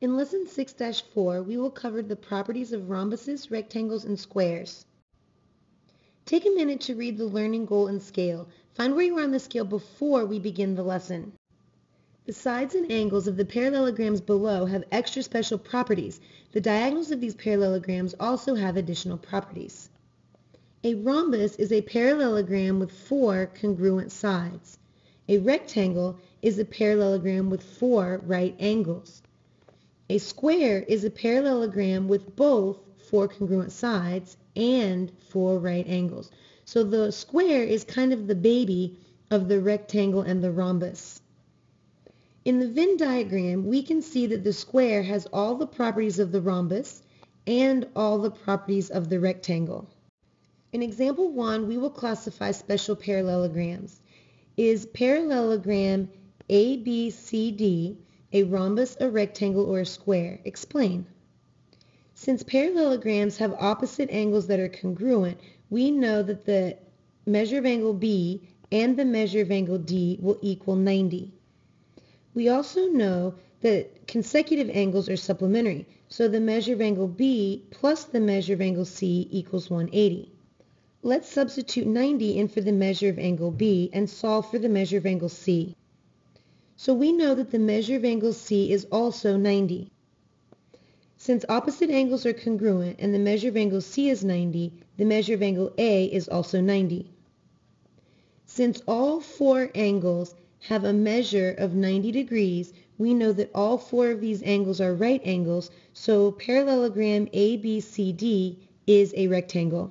In Lesson 6-4, we will cover the properties of rhombuses, rectangles, and squares. Take a minute to read the learning goal and scale. Find where you are on the scale before we begin the lesson. The sides and angles of the parallelograms below have extra special properties. The diagonals of these parallelograms also have additional properties. A rhombus is a parallelogram with four congruent sides. A rectangle is a parallelogram with four right angles. A square is a parallelogram with both four congruent sides and four right angles. So the square is kind of the baby of the rectangle and the rhombus. In the Venn diagram, we can see that the square has all the properties of the rhombus and all the properties of the rectangle. In example 1, we will classify special parallelograms. Is parallelogram ABCD a rhombus, a rectangle, or a square? Explain. Since parallelograms have opposite angles that are congruent, we know that the measure of angle B and the measure of angle D will equal 90. We also know that consecutive angles are supplementary, so the measure of angle B plus the measure of angle C equals 180. Let's substitute 90 in for the measure of angle B and solve for the measure of angle C. So we know that the measure of angle C is also 90. Since opposite angles are congruent and the measure of angle C is 90, the measure of angle A is also 90. Since all four angles have a measure of 90 degrees, we know that all four of these angles are right angles, so parallelogram ABCD is a rectangle.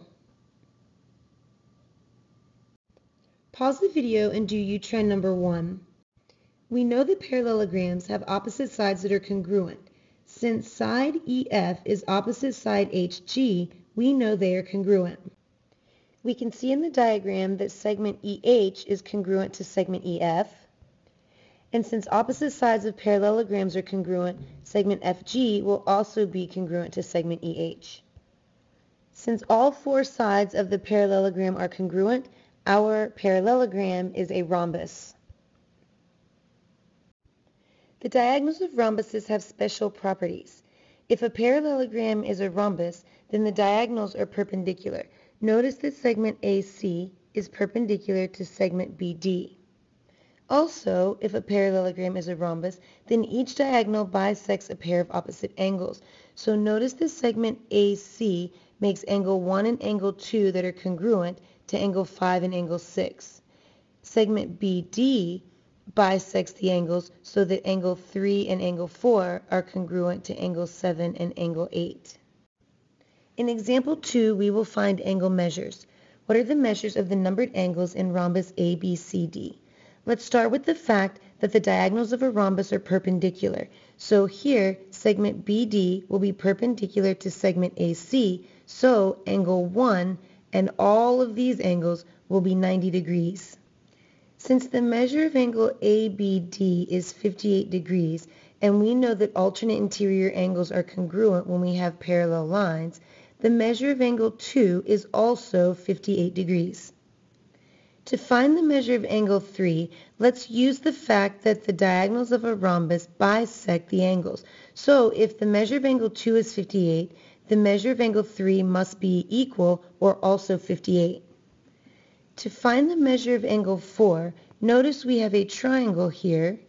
Pause the video and do try number one. We know that parallelograms have opposite sides that are congruent. Since side EF is opposite side HG, we know they are congruent. We can see in the diagram that segment EH is congruent to segment EF. And since opposite sides of parallelograms are congruent, segment FG will also be congruent to segment EH. Since all four sides of the parallelogram are congruent, our parallelogram is a rhombus. The diagonals of rhombuses have special properties. If a parallelogram is a rhombus, then the diagonals are perpendicular. Notice that segment AC is perpendicular to segment BD. Also, if a parallelogram is a rhombus, then each diagonal bisects a pair of opposite angles. So notice that segment AC makes angle 1 and angle 2 that are congruent to angle 5 and angle 6. Segment BD bisects the angles so that angle 3 and angle 4 are congruent to angle 7 and angle 8. In example 2, we will find angle measures. What are the measures of the numbered angles in rhombus ABCD? Let's start with the fact that the diagonals of a rhombus are perpendicular. So here, segment BD will be perpendicular to segment AC, so angle 1 and all of these angles will be 90 degrees. Since the measure of angle ABD is 58 degrees, and we know that alternate interior angles are congruent when we have parallel lines, the measure of angle 2 is also 58 degrees. To find the measure of angle 3, let's use the fact that the diagonals of a rhombus bisect the angles. So if the measure of angle 2 is 58, the measure of angle 3 must be equal or also 58. To find the measure of angle 4, notice we have a triangle here,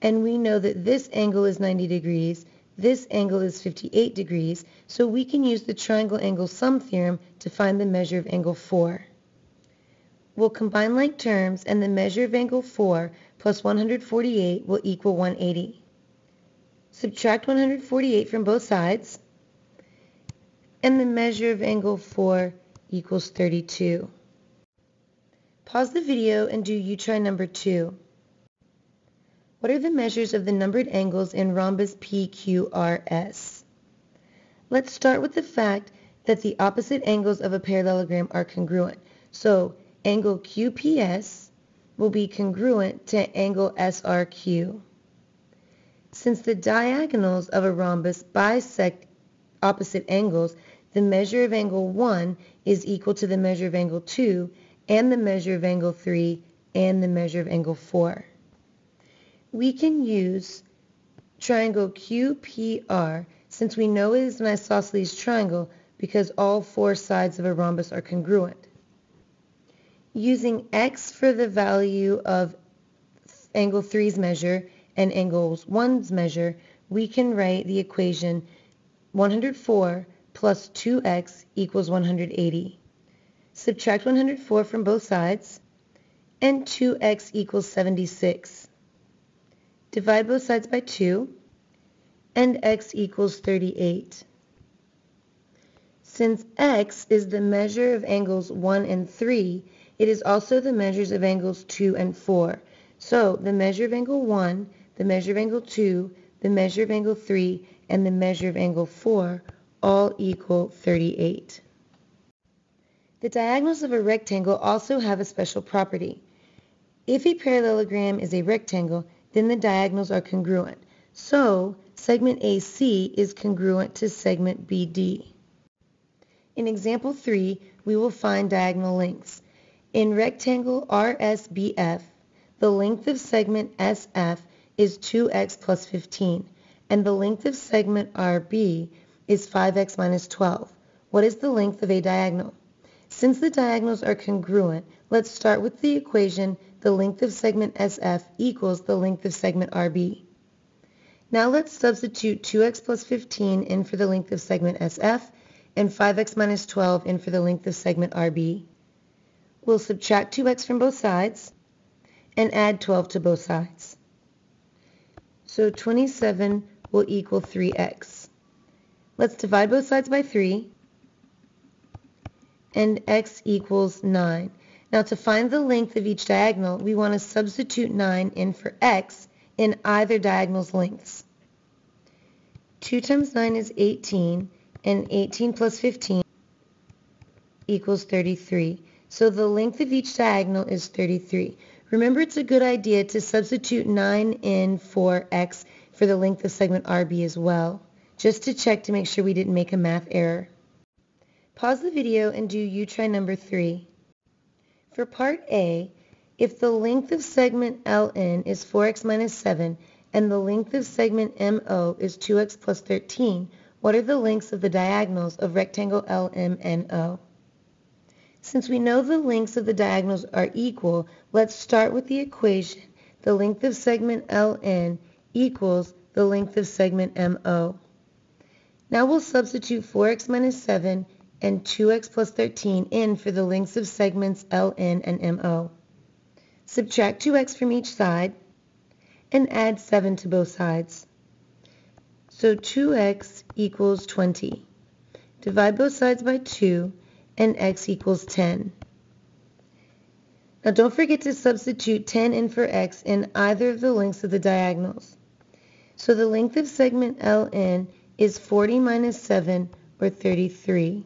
and we know that this angle is 90 degrees, this angle is 58 degrees, so we can use the triangle angle sum theorem to find the measure of angle 4. We'll combine like terms, and the measure of angle 4 plus 148 will equal 180. Subtract 148 from both sides, and the measure of angle 4 equals 32. Pause the video and do you try number 2. What are the measures of the numbered angles in rhombus PQRS? Let's start with the fact that the opposite angles of a parallelogram are congruent. So angle QPS will be congruent to angle SRQ. Since the diagonals of a rhombus bisect opposite angles, the measure of angle 1 is equal to the measure of angle 2 and the measure of angle 3 and the measure of angle 4. We can use triangle QPR since we know it is an isosceles triangle because all four sides of a rhombus are congruent. Using x for the value of angle 3's measure and angle 1's measure, we can write the equation 104 plus 2x equals 180. Subtract 104 from both sides, and 2x equals 76. Divide both sides by 2, and x equals 38. Since x is the measure of angles 1 and 3, it is also the measures of angles 2 and 4. So the measure of angle 1, the measure of angle 2, the measure of angle 3, and the measure of angle 4 all equal 38. The diagonals of a rectangle also have a special property. If a parallelogram is a rectangle, then the diagonals are congruent. So, segment AC is congruent to segment BD. In example 3, we will find diagonal lengths. In rectangle RSBF, the length of segment SF is 2x plus 15, and the length of segment RB is 5x minus 12. What is the length of a diagonal? Since the diagonals are congruent, let's start with the equation the length of segment SF equals the length of segment RB. Now let's substitute 2x plus 15 in for the length of segment SF and 5x minus 12 in for the length of segment RB. We'll subtract 2x from both sides and add 12 to both sides. So 27 will equal 3x. Let's divide both sides by 3 and x equals 9. Now to find the length of each diagonal, we want to substitute 9 in for x in either diagonal's lengths. 2 times 9 is 18, and 18 plus 15 equals 33. So the length of each diagonal is 33. Remember it's a good idea to substitute 9 in for x for the length of segment RB as well, just to check to make sure we didn't make a math error. Pause the video and do you try number 3. For part A, if the length of segment LN is 4x minus 7 and the length of segment MO is 2x plus 13, what are the lengths of the diagonals of rectangle LMNO? Since we know the lengths of the diagonals are equal, let's start with the equation. The length of segment LN equals the length of segment MO. Now we'll substitute 4x minus 7 and 2x plus 13 in for the lengths of segments LN and MO. Subtract 2x from each side and add 7 to both sides. So 2x equals 20. Divide both sides by 2 and x equals 10. Now don't forget to substitute 10 in for x in either of the lengths of the diagonals. So the length of segment LN is 40 minus 7 or 33.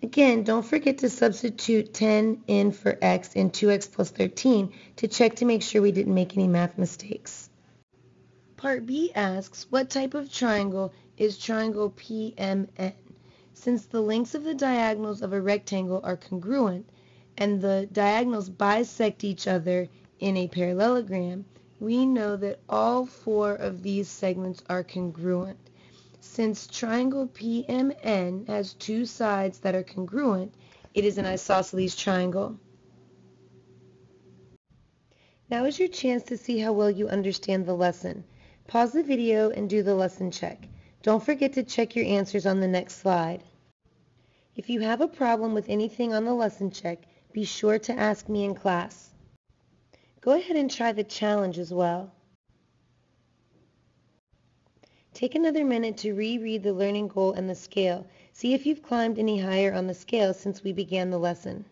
Again, don't forget to substitute 10 in for x in 2x plus 13 to check to make sure we didn't make any math mistakes. Part B asks, what type of triangle is triangle PMN? Since the lengths of the diagonals of a rectangle are congruent and the diagonals bisect each other in a parallelogram, we know that all four of these segments are congruent. Since triangle PMN has two sides that are congruent, it is an isosceles triangle. Now is your chance to see how well you understand the lesson. Pause the video and do the lesson check. Don't forget to check your answers on the next slide. If you have a problem with anything on the lesson check, be sure to ask me in class. Go ahead and try the challenge as well. Take another minute to reread the learning goal and the scale. See if you've climbed any higher on the scale since we began the lesson.